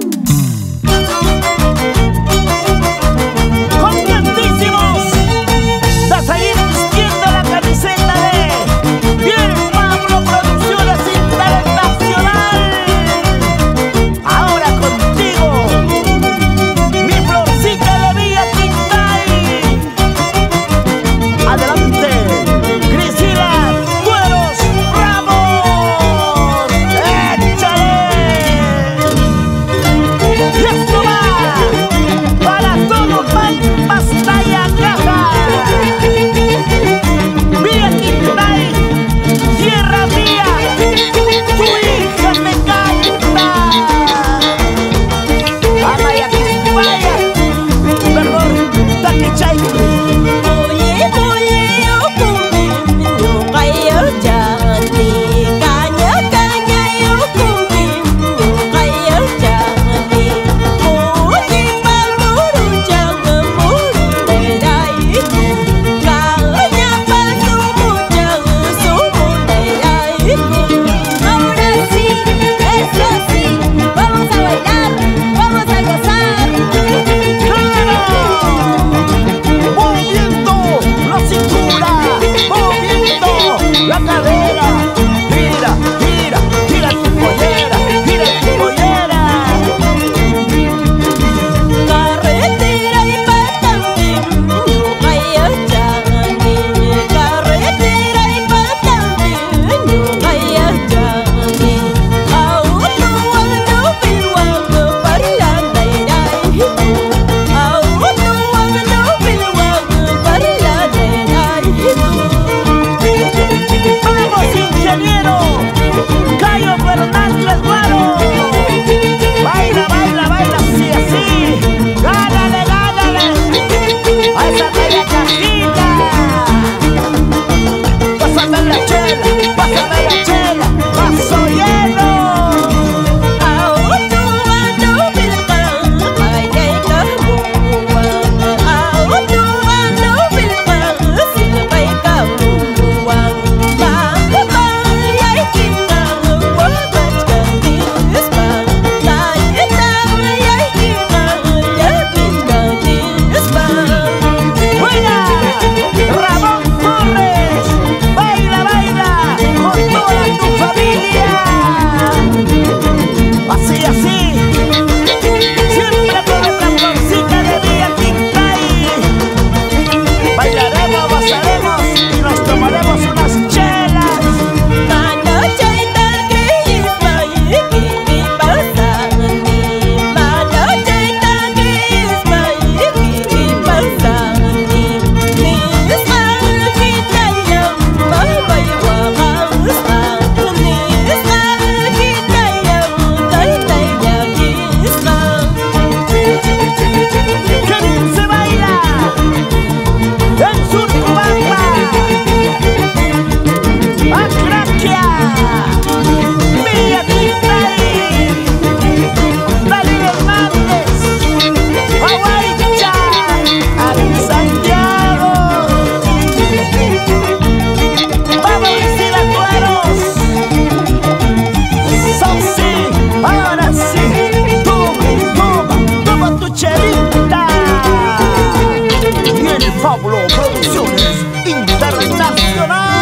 Woo! sur. Producciones Internacional.